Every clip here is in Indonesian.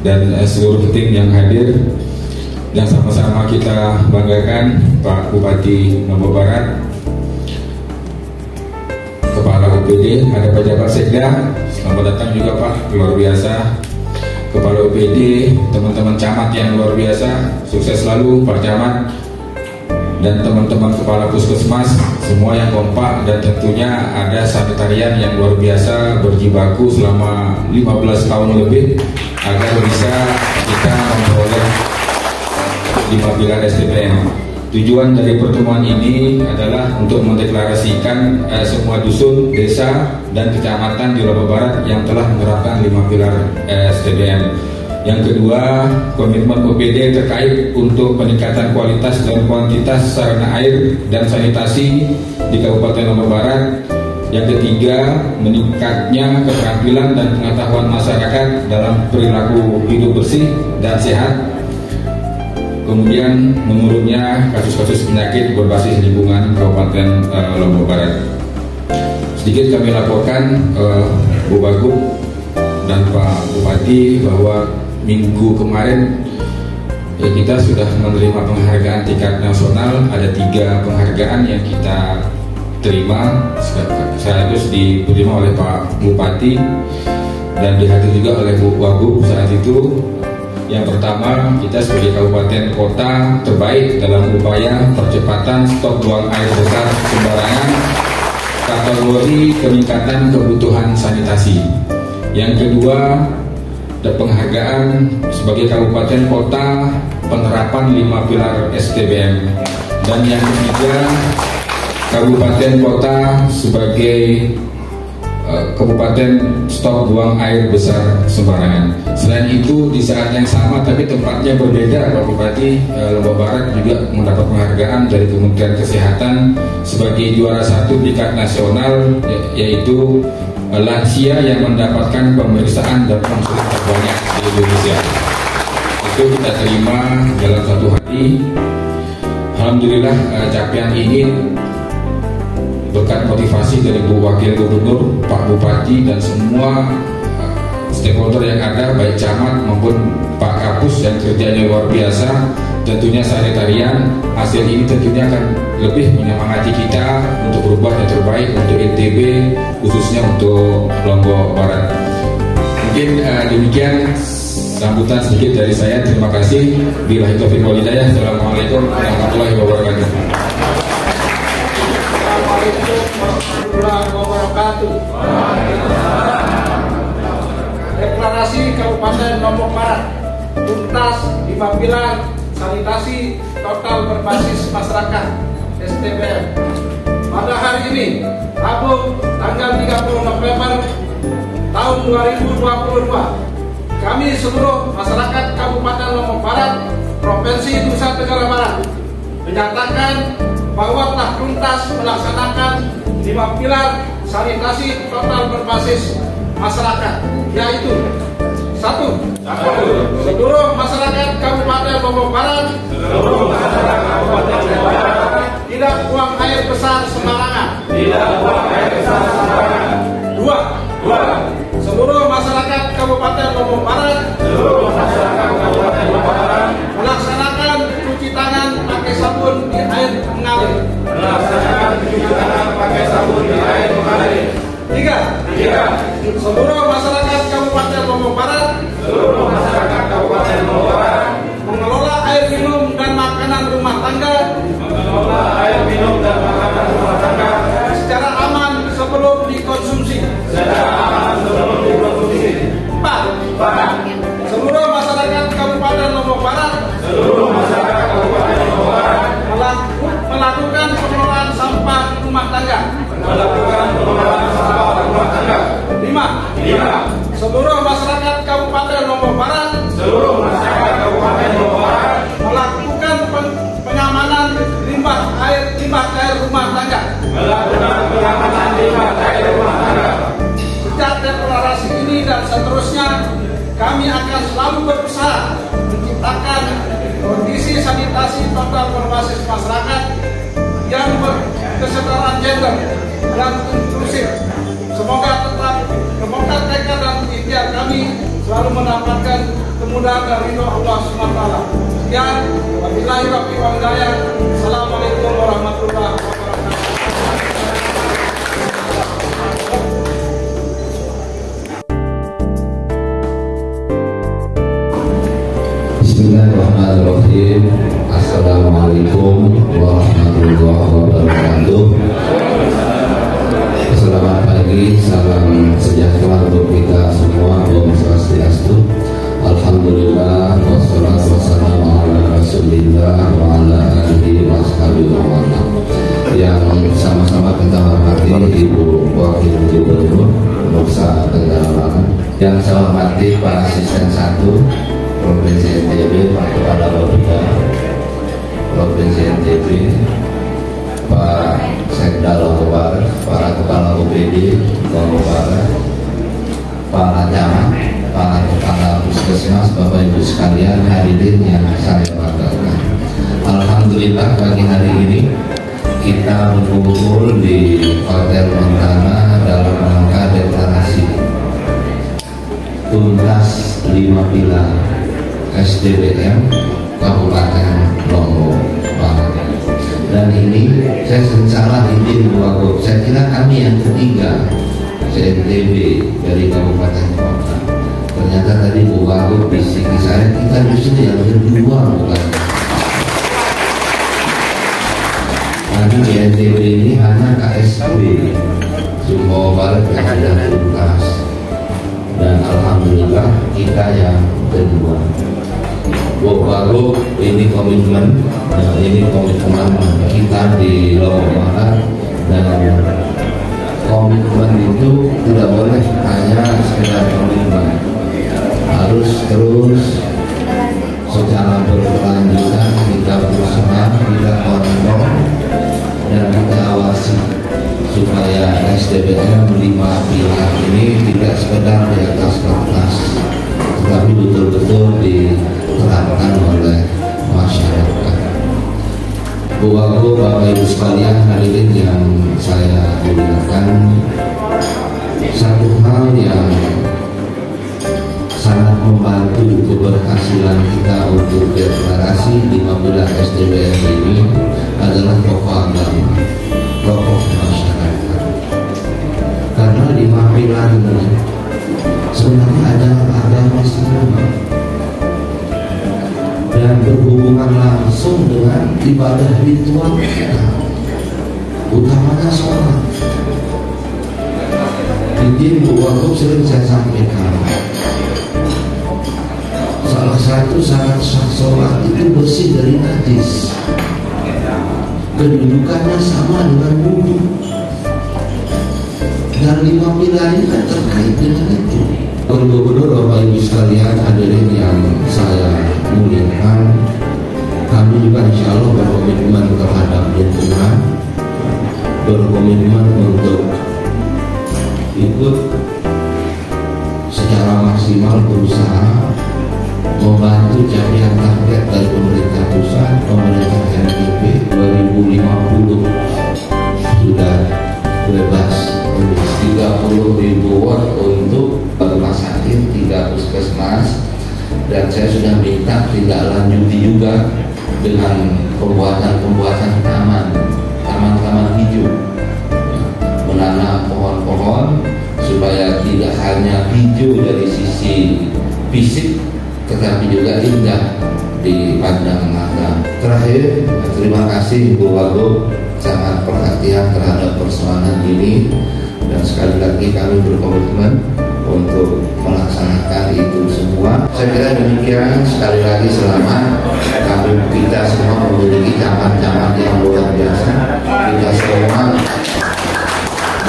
dan uh, seluruh tim yang hadir dan sama-sama kita banggakan Pak Bupati Lombok Barat Kepala UPD ada pejabat Sekda selamat datang juga Pak luar biasa. Kepala UPD teman-teman camat yang luar biasa sukses selalu Pak Camat dan teman-teman kepala puskesmas semua yang kompak dan tentunya ada sanitarian yang luar biasa berjibaku selama 15 tahun lebih agar bisa kita memperoleh 5 pilar SDPM. Tujuan dari pertemuan ini adalah untuk mendeklarasikan eh, semua dusun, desa, dan kecamatan di Lombok Barat yang telah menerapkan 5 pilar eh. Yang kedua, komitmen OPD terkait untuk peningkatan kualitas dan kuantitas sarana air dan sanitasi di Kabupaten Lombok Barat. Yang ketiga, meningkatnya keterampilan dan pengetahuan masyarakat dalam perilaku hidup bersih dan sehat. Kemudian menurunnya kasus-kasus penyakit berbasis lingkungan Kabupaten uh, Lombok Barat. Sedikit kami laporkan uh, Bu Baguk dan Pak Bupati bahwa minggu kemarin ya kita sudah menerima penghargaan tingkat nasional. Ada tiga penghargaan yang kita terima. Sekaligus diterima oleh Pak Bupati dan dihadir juga oleh Bu Wagub saat itu. Yang pertama kita sebagai kabupaten kota terbaik dalam upaya percepatan stok buang air besar sembarangan kategori peningkatan kebutuhan sanitasi. Yang kedua dan penghargaan sebagai kabupaten kota penerapan lima pilar STBM dan yang ketiga kabupaten kota sebagai uh, kabupaten stok buang air besar sembarangan. Selain itu di saat yang sama tapi tempatnya berbeda Pak Bupati uh, Lombok Barat juga mendapat penghargaan dari Kementerian Kesehatan sebagai juara satu tingkat nasional yaitu lansia yang mendapatkan pemeriksaan dan konsulen terbanyak di Indonesia. Itu kita terima dalam satu hari. Alhamdulillah eh, capaian ini berkat motivasi dari Bu Wakil Gubernur, Pak Bupati dan semua eh, stakeholder yang ada baik camat maupun Pak Kapus yang kerjanya luar biasa tentunya sanitarian hasil ini tentunya akan lebih menyemangati kita untuk berubah yang terbaik untuk NTB khususnya untuk Lombok Barat. Mungkin uh, demikian sambutan sedikit dari saya. Terima kasih. Bila itu walidayah Assalamualaikum warahmatullahi wabarakatuh. Assalamualaikum warahmatullahi wabarakatuh. Deklarasi Kabupaten Lombok Barat tuntas di pilar sanitasi total berbasis masyarakat STBM. Pada hari ini, Rabu tanggal 30 November tahun 2022, kami seluruh masyarakat Kabupaten Lombok Barat, Provinsi Nusa Tenggara Barat menyatakan bahwa telah tuntas melaksanakan lima pilar sanitasi total berbasis masyarakat, yaitu satu, seluruh masyarakat Kabupaten Lombok Barat, seluruh masyarakat Kabupaten Lombok Barat tidak buang air besar sembarangan. Tidak buang air besar sembarangan. Dua, dua, seluruh masyarakat Kabupaten Lombok Barat, seluruh masyarakat Kabupaten Lombok Barat melaksanakan cuci tangan pakai sabun di air mengalir. Melaksanakan cuci tangan pakai sabun di air mengalir. Tiga, tiga, seluruh masyarakat melakukan pengelolaan sampah rumah tangga. Lima. Lima. Seluruh masyarakat Kabupaten Lombok Barat. Seluruh masyarakat Kabupaten Lombok Barat. Melakukan pen pengamanan limbah air limbah air rumah tangga. Melakukan pengamanan limbah air rumah tangga. Sejak deklarasi ini dan seterusnya kami akan selalu berusaha menciptakan kondisi sanitasi total berbasis masyarakat yang berkesetaraan gender dan inklusif. Semoga tetap semoga tekad mendapatkan kemudahan dari Allah SWT. Sekian, wabillahi wal hidayah. Assalamualaikum warahmatullahi wabarakatuh. Bismillahirrahmanirrahim Assalamualaikum warahmatullahi wabarakatuh Pagi, salam sejahtera untuk kita semua Om Swastiastu. Alhamdulillah Wassalatu wassalamu ala rasulillah Wa ala alihi wa Yang sama-sama kita hormati Ibu Wakil Gubernur Nusa Tenggara Yang saya hormati Pak Asisten 1 Lombok Barat, para camat, para Kepala Puskesmas, Bapak Ibu sekalian hadirin yang saya banggakan. Alhamdulillah pagi hari ini kita berkumpul di Hotel Montana dalam rangka deklarasi tuntas lima pilar SDBM Kabupaten Lombok Barat. Dan ini saya salah izin Wagub. Saya kira kami yang ketiga CNTB dari Kabupaten Kota. Ternyata tadi Bu Wagub bisiki saya kita justru yang kedua bukan. Karena di NTB ini hanya KSB Sumbawa Barat yang sudah tuntas dan alhamdulillah kita yang kedua. Baru ini komitmen, ini komitmen kita di Lombok Barat dan komitmen itu tidak boleh hanya sekedar komitmen, harus terus secara berkelanjutan kita berusaha, kita kontrol dan kita awasi supaya SDBM lima pilar ini tidak sekedar di atas kertas tetapi betul-betul diterapkan oleh masyarakat. Wagub, Bapak Ibu sekalian hadirin yang saya muliakan satu hal yang sangat membantu keberhasilan kita untuk deklarasi lima pilar SDBM ini adalah tokoh agama, tokoh masyarakat. Karena lima pilar ini sebenarnya adalah agama semua dan berhubungan langsung dengan ibadah ritual kita. Utamanya sholat. Izin Bu Wagub sering saya sampaikan. Salah satu syarat sholat itu bersih dari najis. Kedudukannya sama dengan wudhu. Dan lima pilar ini kan terkait dengan itu Gubernur Bapak Ibu sekalian hadirin yang saya muliakan kami juga insya Allah berkomitmen terhadap lingkungan berkomitmen untuk ikut secara maksimal berusaha membantu capaian target dari pemerintah pusat, pemerintah NTB saya sudah minta tidak lanjuti juga dengan pembuatan-pembuatan taman, taman-taman hijau menanam pohon-pohon supaya tidak hanya hijau dari sisi fisik tetapi juga indah di pandang mata. Terakhir, terima kasih Bu Wagub sangat perhatian terhadap persoalan ini dan sekali lagi kami berkomitmen untuk melaksanakan itu semua. Saya kira demikian sekali lagi selamat kami kita semua memiliki camat-camat yang luar biasa. Kita semua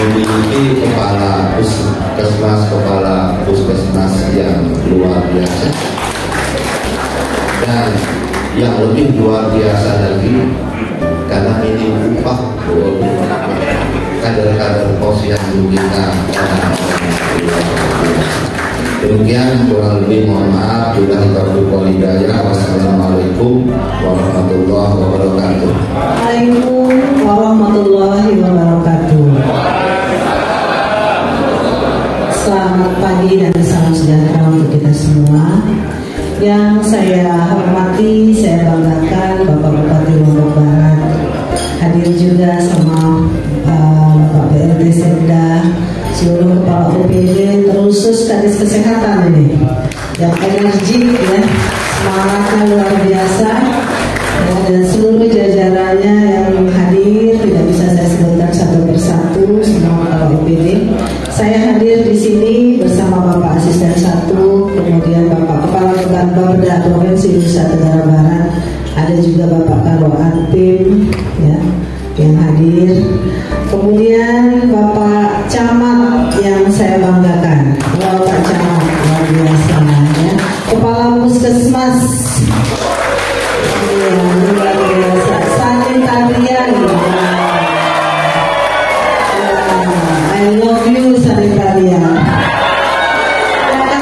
memiliki kepala puskesmas kepala puskesmas yang luar biasa dan yang lebih luar biasa lagi karena ini upah kader-kader posyandu kita demikian kurang lebih mohon maaf bila taufiq wal hidayah wassalamualaikum warahmatullahi wabarakatuh Waalaikumsalam warahmatullahi wabarakatuh. Selamat pagi dan salam sejahtera untuk kita semua. Yang saya hormati, saya banggakan Bapak Bupati Lombok Barat hadir juga OPD, terusus Kadis Kesehatan ini. Yang energik ya, semangatnya luar biasa. Ya, dan seluruh jajarannya yang hadir tidak bisa saya sebutkan satu persatu semua kepala OPD. Saya hadir di sini bersama Bapak Asisten Satu, kemudian Bapak Kepala Beban Bapeda Provinsi Nusa Tenggara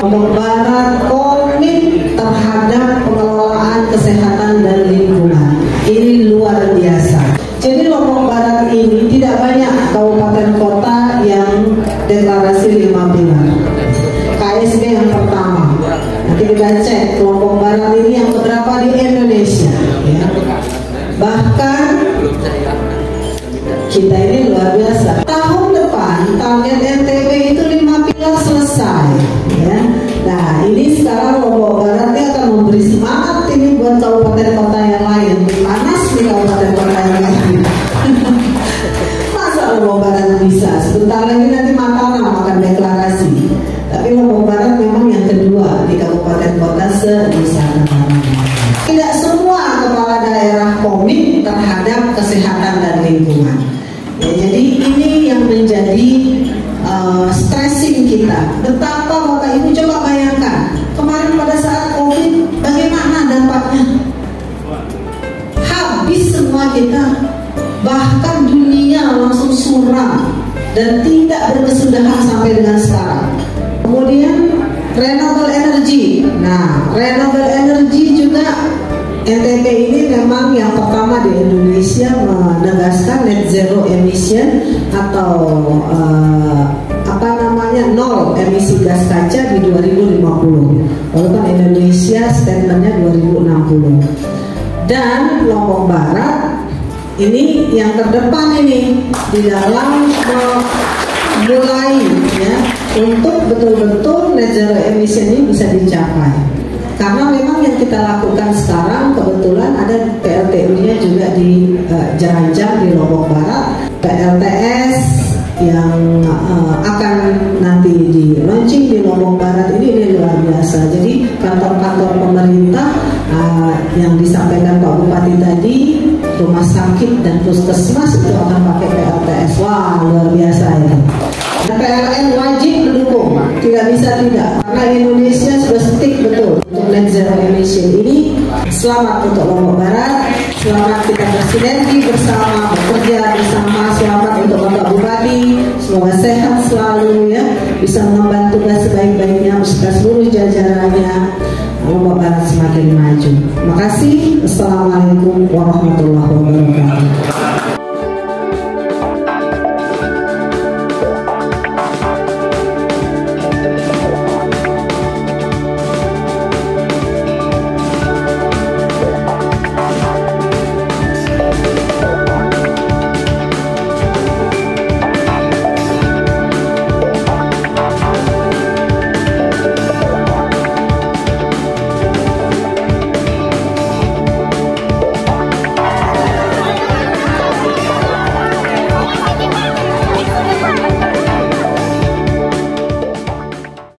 Lombok Barat komit terhadap pengelolaan kesehatan dan lingkungan. Ini luar biasa. Jadi Lombok Barat ini tidak banyak kabupaten kota yang deklarasi lima pilar. KSB yang pertama. Nanti kita cek Lombok Barat ini yang keberapa di Indonesia. Ya. Bahkan kita ini Ya, jadi ini yang menjadi uh, stressing kita. Betapa Bapak Ibu coba bayangkan kemarin pada saat COVID bagaimana dampaknya? Habis semua kita, bahkan dunia langsung suram dan tidak berkesudahan sampai dengan sekarang. Kemudian renewable energy. Nah, renewable energy juga NTT ini memang yang pertama di Indonesia menegaskan net zero emission atau uh, apa namanya nol emisi gas kaca di 2050. Walaupun Indonesia statementnya 2060. Dan Lombok Barat ini yang terdepan ini di dalam mulai ya untuk betul-betul net zero emission ini bisa dicapai. Karena memang yang kita lakukan sekarang kebetulan ada PLTU-nya juga di uh, Jeranjang di Lombok Barat, PLTS yang uh, akan nanti di launching di Lombok Barat ini, ini luar biasa. Jadi kantor-kantor pemerintah uh, yang disampaikan Pak Bupati tadi, rumah sakit dan puskesmas itu akan pakai PLTS. Wah luar biasa ini. PLN wajib mendukung, tidak bisa tidak, emission ini. Selamat untuk Lombok Barat, selamat kita bersinergi bersama, bekerja bersama, selamat untuk Bapak Bupati, semoga sehat selalu ya, bisa mengemban tugas sebaik-baiknya beserta seluruh jajarannya. Lombok Barat semakin maju. Terima kasih. Assalamualaikum warahmatullahi wabarakatuh.